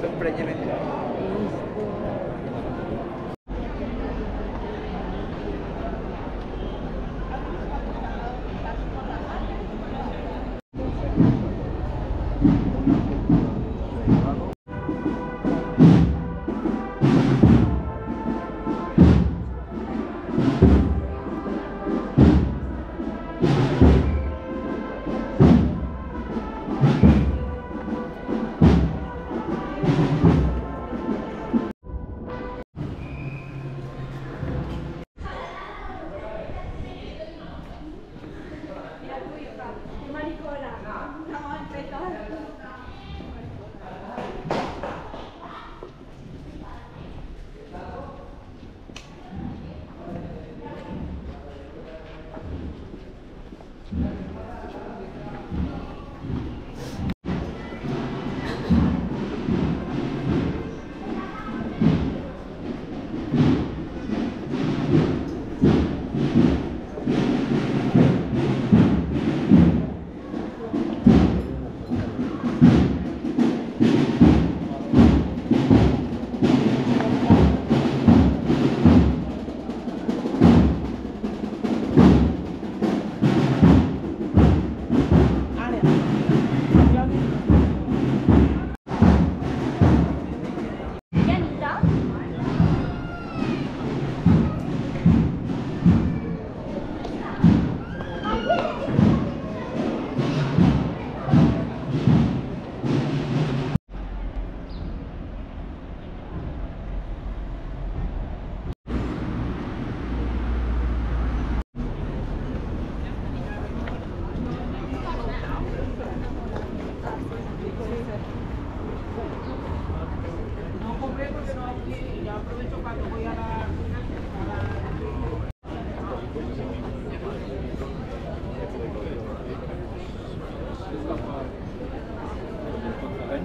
Sorprendentemente.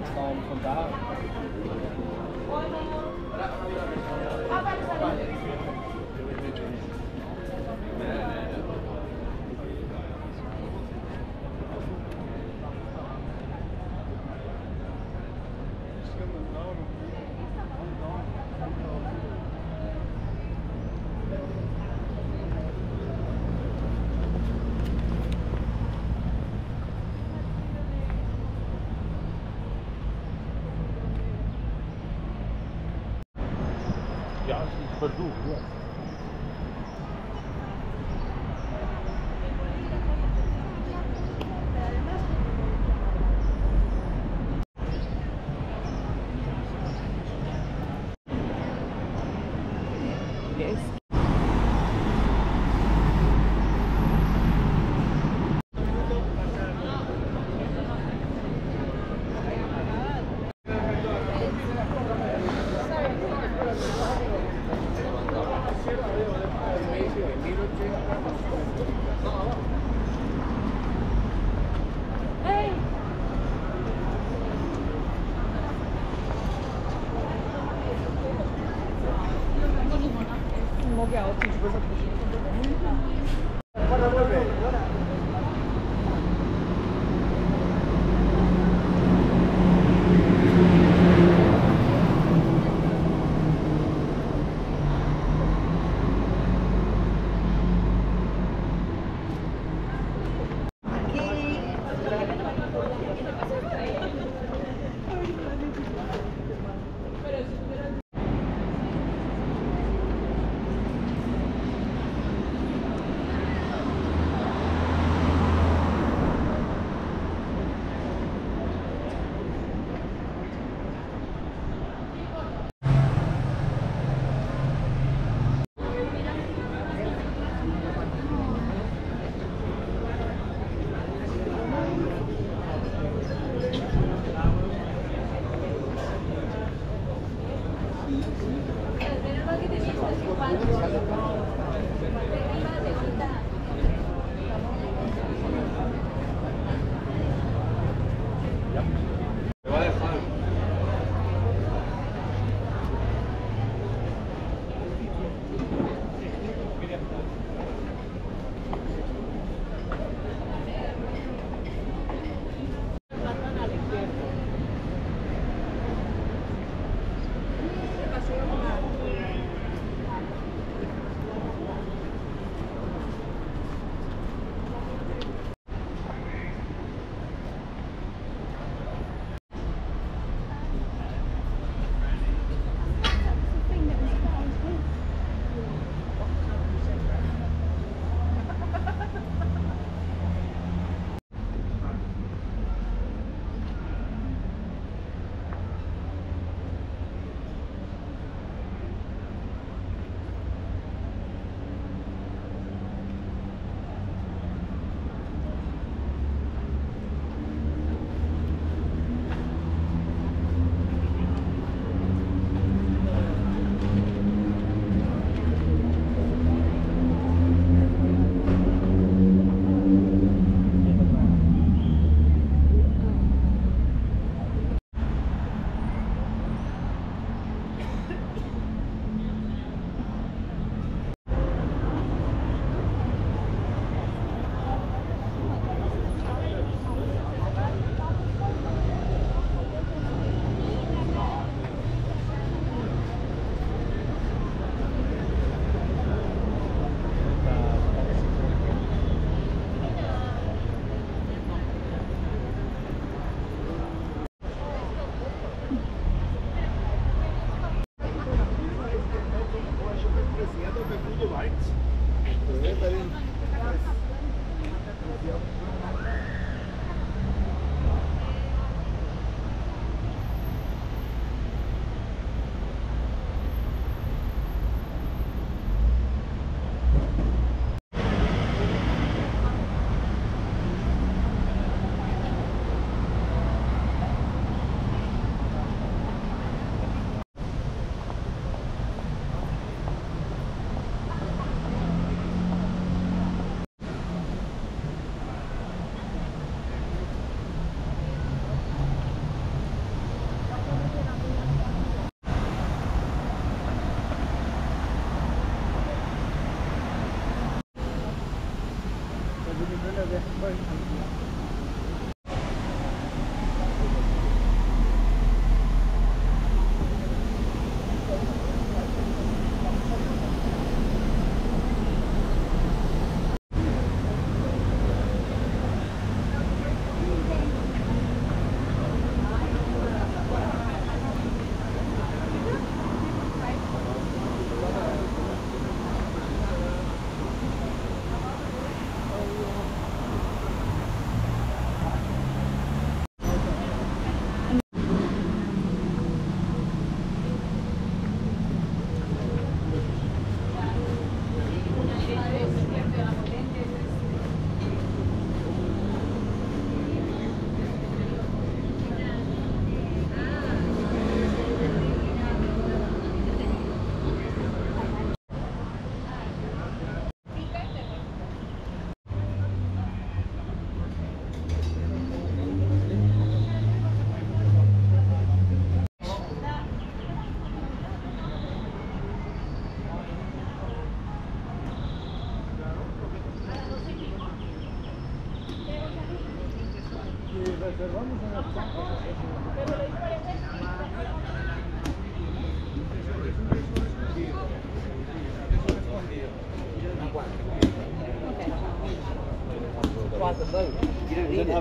Konferenzraum von da. 家是一入户。你就在那边我也去看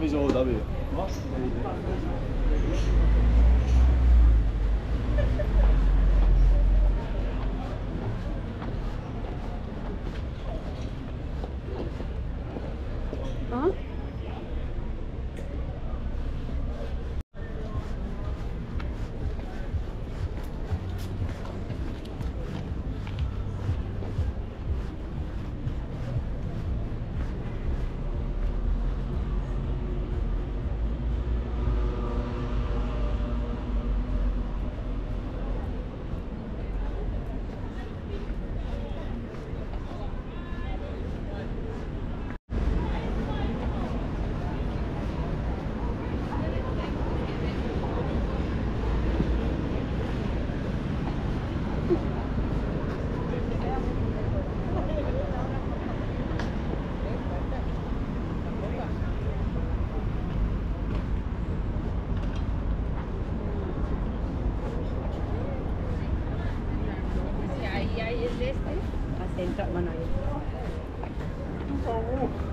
his OW. Huh? Entah mana ya. Oh.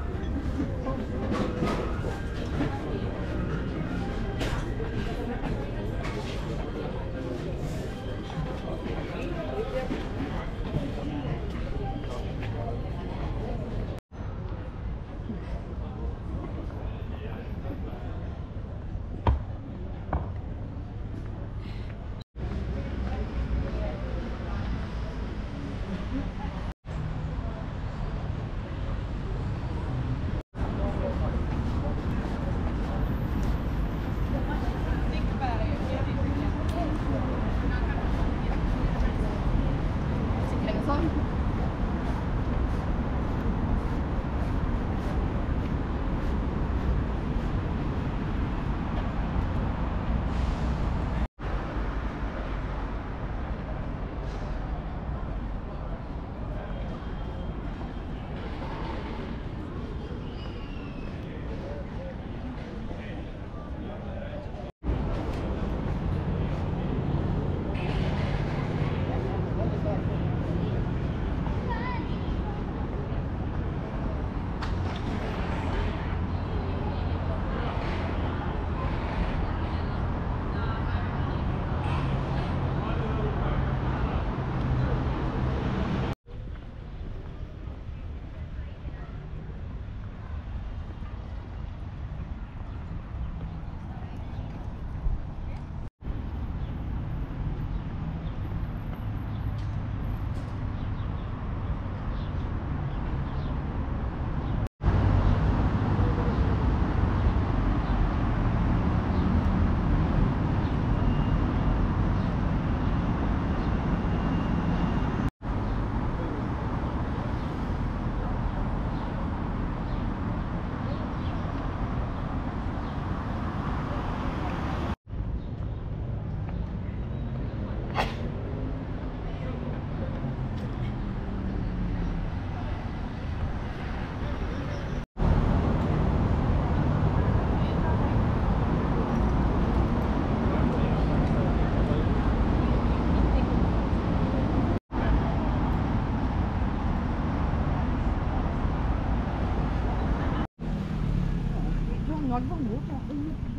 反正我总感觉。